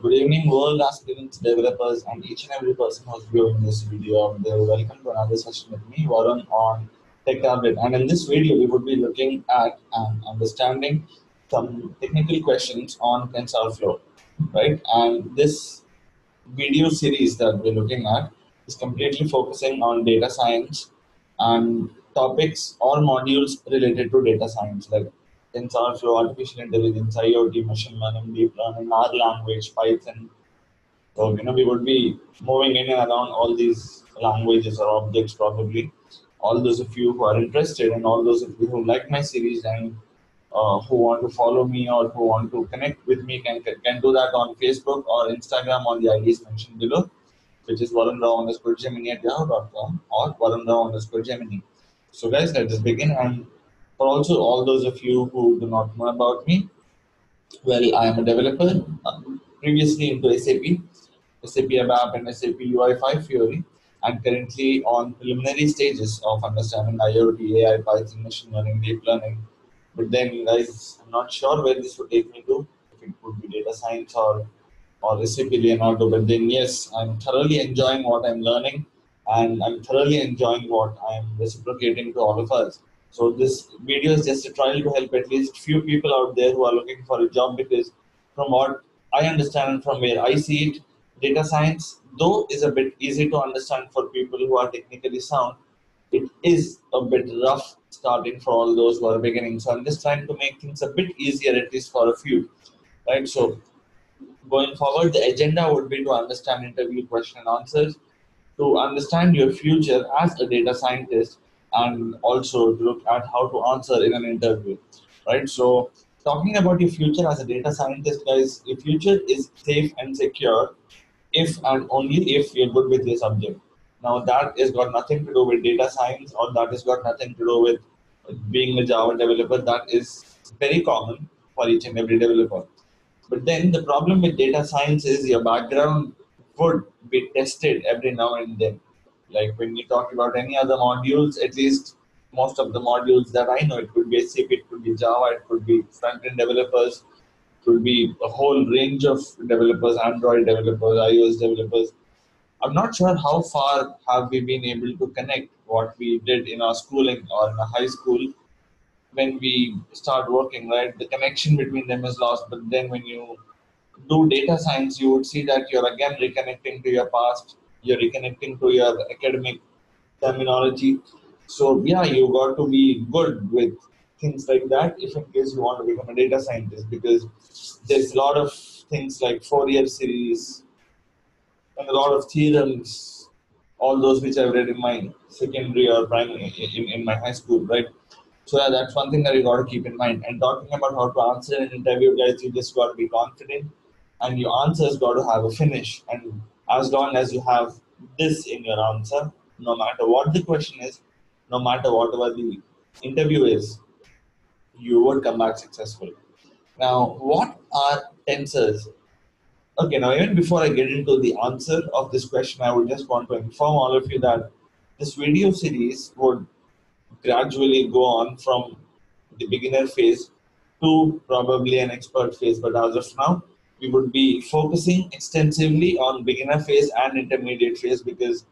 Good evening, world class aspirants, developers, and each and every person who's viewing this video. Um, They're welcome to another session with me, Varun, on Tech Tablet. And in this video, we would be looking at and understanding some technical questions on TensorFlow, right? And this video series that we're looking at is completely focusing on data science and topics or modules related to data science, like TensorFlow, artificial intelligence, IoT, machine learning, deep learning, R language, Python. So, you know, we would be moving in and around all these languages or objects probably. All those of you who are interested and all those of you who like my series and uh, who want to follow me or who want to connect with me can, can do that on Facebook or Instagram on the IDs mentioned below, which is Varun underscore Gemini at yahoo.com or Varun underscore Gemini. So guys, let us begin and also all those of you who do not know about me, well, I am a developer, uh, previously into SAP, SAP ABAP and SAP UI5 Fiori, and currently on preliminary stages of understanding IoT, AI, Python, machine learning, deep learning. But then, guys, I'm not sure where this would take me to, if it would be data science or, or SAP Leonardo. But then, yes, I'm thoroughly enjoying what I'm learning, and I'm thoroughly enjoying what I'm reciprocating to all of us. So this video is just a trial to help at least few people out there who are looking for a job because from what I understand and from where I see it, data science, though is a bit easy to understand for people who are technically sound, it is a bit rough starting for all those who are beginning. So I'm just trying to make things a bit easier at least for a few. Right. So going forward, the agenda would be to understand interview question and answers, to understand your future as a data scientist and also to look at how to answer in an interview, right? So talking about your future as a data scientist, guys, your future is safe and secure if and only if you're good with your subject. Now that has got nothing to do with data science or that has got nothing to do with being a Java developer. That is very common for each and every developer. But then the problem with data science is your background would be tested every now and then like when you talk about any other modules, at least most of the modules that I know, it could be SAP, it could be Java, it could be front-end developers, it could be a whole range of developers, Android developers, iOS developers. I'm not sure how far have we been able to connect what we did in our schooling or in high school when we start working, right? The connection between them is lost. But then when you do data science, you would see that you're again reconnecting to your past you're reconnecting to your academic terminology. So yeah, you got to be good with things like that if in case you want to become a data scientist because there's a lot of things like Fourier series and a lot of theorems, all those which I've read in my secondary or primary in, in my high school, right? So yeah, that's one thing that you got to keep in mind. And talking about how to answer an interview, guys, you just got to be confident, and your answers got to have a finish. And as long as you have this in your answer, no matter what the question is, no matter whatever the interview is, you would come back successful. Now, what are tensors? Okay, now even before I get into the answer of this question, I would just want to inform all of you that this video series would gradually go on from the beginner phase to probably an expert phase. But as of now, we would be focusing extensively on beginner phase and intermediate phase because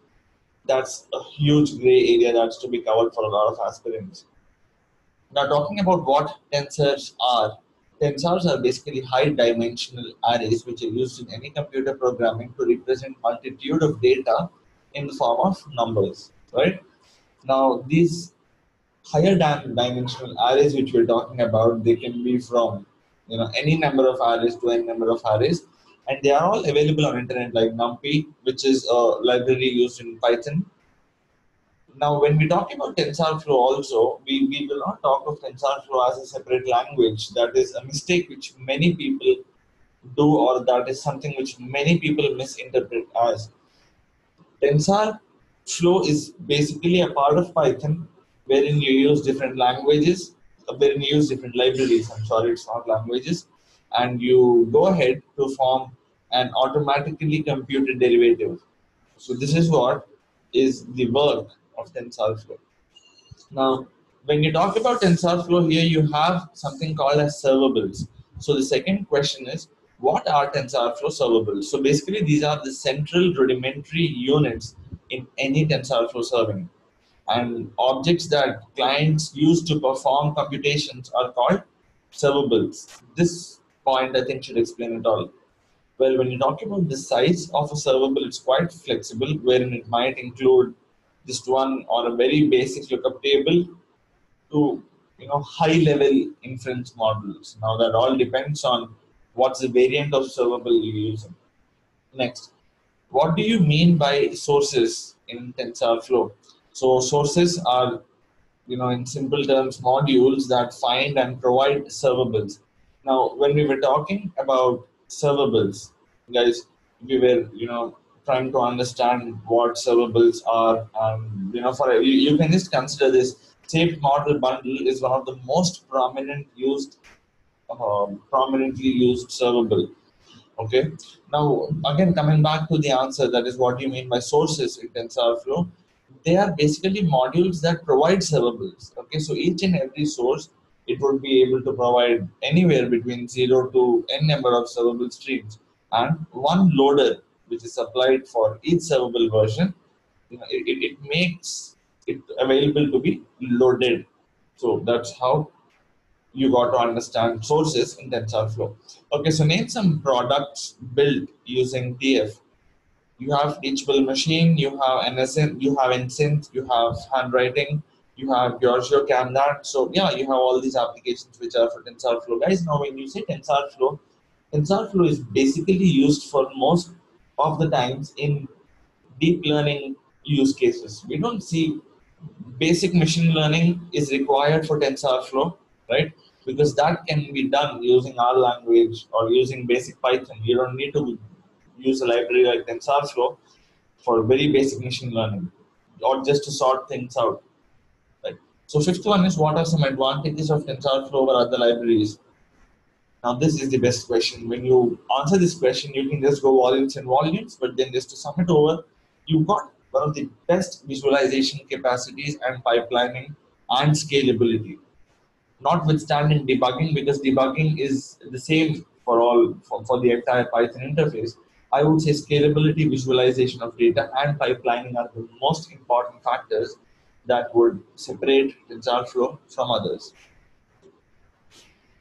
that's a huge gray area that's to be covered for a lot of aspirants. Now talking about what tensors are, tensors are basically high dimensional arrays which are used in any computer programming to represent multitude of data in the form of numbers, right? Now these higher dimensional arrays which we're talking about, they can be from you know any number of arrays to any number of arrays and they are all available on internet like numpy which is a library used in python. Now when we talk about tensorflow also we, we do not talk of tensorflow as a separate language. That is a mistake which many people do or that is something which many people misinterpret as. Tensorflow is basically a part of python wherein you use different languages you use different libraries, I'm sorry, it's not languages, and you go ahead to form an automatically computed derivative. So this is what is the work of TensorFlow. Now, when you talk about TensorFlow here, you have something called as servables. So the second question is, what are TensorFlow servables? So basically, these are the central rudimentary units in any TensorFlow serving. And objects that clients use to perform computations are called servables. This point, I think, should explain it all. Well, when you talk about the size of a servable, it's quite flexible, wherein it might include just one or a very basic lookup table to you know high level inference models. Now that all depends on what's the variant of servable you're using. Next, what do you mean by sources in TensorFlow? So sources are, you know, in simple terms, modules that find and provide servables. Now, when we were talking about servables, guys, we were, you know, trying to understand what servables are. And, you know, for you, you can just consider this. Saved model bundle is one of the most prominent used um, prominently used servable. Okay. Now, again, coming back to the answer, that is what you mean by sources in TensorFlow. They are basically modules that provide servables. Okay. So each and every source, it would be able to provide anywhere between zero to n number of servable streams, and one loader which is supplied for each servable version. You know, it, it, it makes it available to be loaded. So that's how you got to understand sources in TensorFlow. Okay, so name some products built using TF. You have teachable machine, you have NSN, you have Nsynth, you have handwriting, you have Giorgio CamNat. So yeah, you have all these applications which are for TensorFlow. Guys, now when you say TensorFlow, TensorFlow is basically used for most of the times in deep learning use cases. We don't see basic machine learning is required for TensorFlow right? Because that can be done using R language or using basic Python. You don't need to use a library like TensorFlow for very basic machine learning or just to sort things out. Right? So fifth one is what are some advantages of TensorFlow over other libraries? Now this is the best question. When you answer this question, you can just go volumes and volumes, but then just to sum it over, you've got one of the best visualization capacities and pipelining and scalability notwithstanding debugging, because debugging is the same for all for, for the entire Python interface, I would say scalability, visualization of data, and pipelining are the most important factors that would separate TensorFlow from others.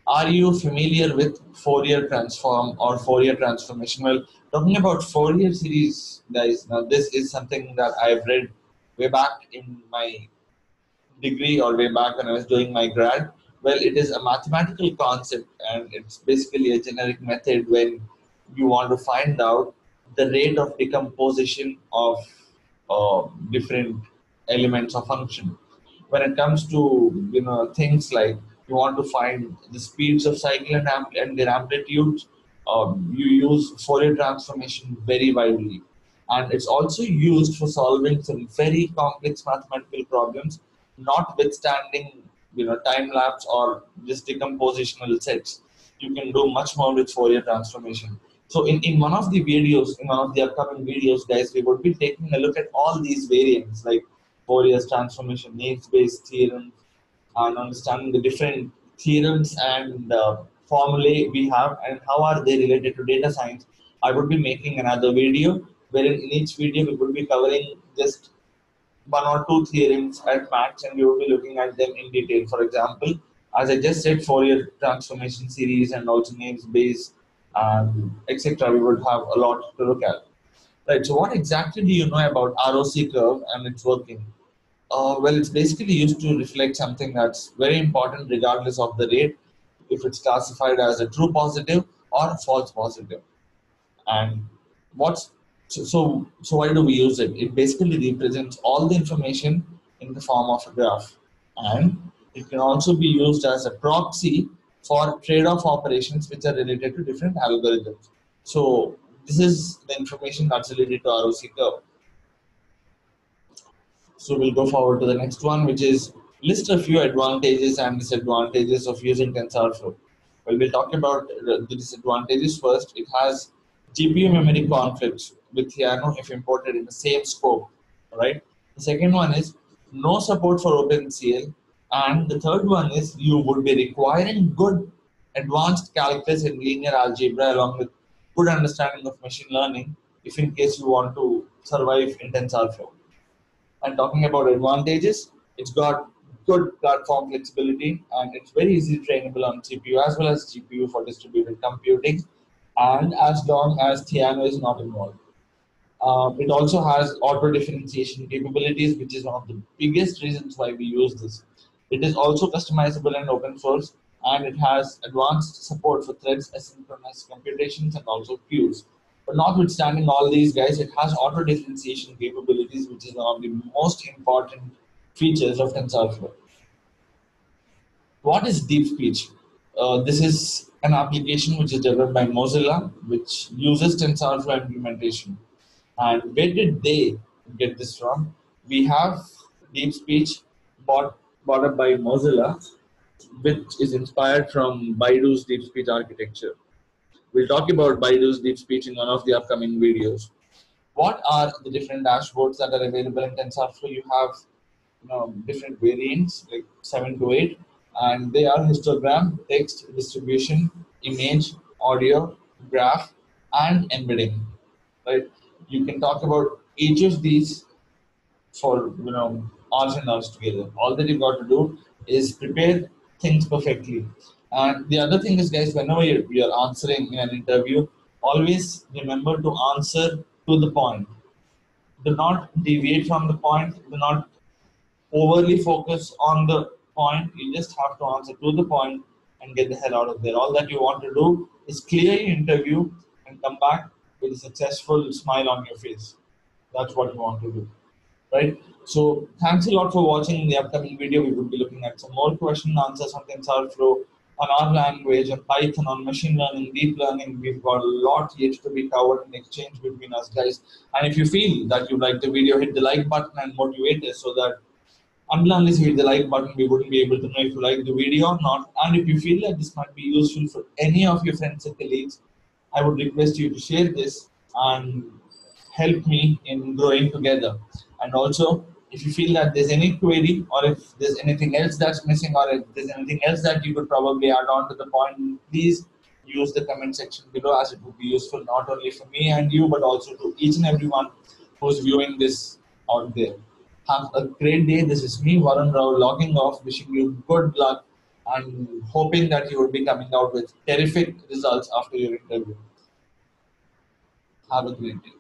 Are you familiar with Fourier transform or Fourier transformation? Well, talking about Fourier series, guys, now this is something that I've read way back in my degree or way back when I was doing my grad. Well, it is a mathematical concept and it's basically a generic method when you want to find out the rate of decomposition of uh, different elements of function. When it comes to you know things like you want to find the speeds of cycle and, ampl- and their amplitudes, um, you use Fourier transformation very widely. And it's also used for solving some very complex mathematical problems, notwithstanding you know time lapse or just decompositional sets you can do much more with Fourier transformation so in, in one of the videos in one of the upcoming videos guys we would be taking a look at all these variants like Fourier's transformation Naive-Bayes theorem and understanding the different theorems and uh, formulae we have and how are they related to data science I would be making another video wherein in each video we would be covering just one or two theorems at max and we will be looking at them in detail. For example, as I just said, Fourier transformation series and also Naive-Bayes, um, etc. We would have a lot to look at. Right. So, what exactly do you know about ROC curve and its working? Uh, well, it's basically used to reflect something that's very important regardless of the rate, if it's classified as a true positive or false positive. And what's so, so why do we use it? It basically represents all the information in the form of a graph. And it can also be used as a proxy for trade-off operations which are related to different algorithms. So this is the information that's related to ROC curve. So we'll go forward to the next one, which is list a few advantages and disadvantages of using TensorFlow. Well, we'll talk about the disadvantages first. It has GPU memory conflicts with Theano if imported in the same scope, right? The second one is no support for OpenCL, and the third one is you would be requiring good advanced calculus and linear algebra along with good understanding of machine learning if in case you want to survive in TensorFlow. And talking about advantages, it's got good platform flexibility and it's very easily trainable on CPU as well as GPU for distributed computing and as long as Theano is not involved. Uh, it also has auto differentiation capabilities, which is one of the biggest reasons why we use this. It is also customizable and open source, and it has advanced support for threads, asynchronous computations, and also queues. But notwithstanding all these guys, it has auto differentiation capabilities, which is one of the most important features of TensorFlow. What is deep speech? Uh, this is an application which is developed by Mozilla, which uses TensorFlow implementation. And where did they get this from? We have deep speech bought, bought up by Mozilla, which is inspired from Baidu's deep speech architecture. We'll talk about Baidu's deep speech in one of the upcoming videos. What are the different dashboards that are available in TensorFlow? You have you know, different variants, like seven to eight, and they are histogram, text, distribution, image, audio, graph, and embedding. Right? you can talk about each of these for you know hours and hours together. All that you've got to do is prepare things perfectly. And the other thing is, guys, whenever you're, you're answering in an interview, always remember to answer to the point. Do not deviate from the point. Do not overly focus on the point. You just have to answer to the point and get the hell out of there. All that you want to do is clear your interview and come back with a successful smile on your face. That's what you want to do, right? So thanks a lot for watching. In the upcoming video, we will be looking at some more question and answers on TensorFlow, on R language, on Python, on machine learning, deep learning. We've got a lot yet to be covered in exchange between us guys. And if you feel that you like the video, hit the like button and motivate us so that unless you hit the like button, we wouldn't be able to know if you like the video or not. And if you feel that this might be useful for any of your friends and colleagues, I would request you to share this and help me in growing together. And also, if you feel that there's any query or if there's anything else that's missing or if there's anything else that you could probably add on to the point, please use the comment section below as it would be useful not only for me and you but also to each and everyone who's viewing this out there. Have a great day. This is me, Varun Rao, logging off, wishing you good luck and hoping that you will be coming out with terrific results after your interview. Have a great day.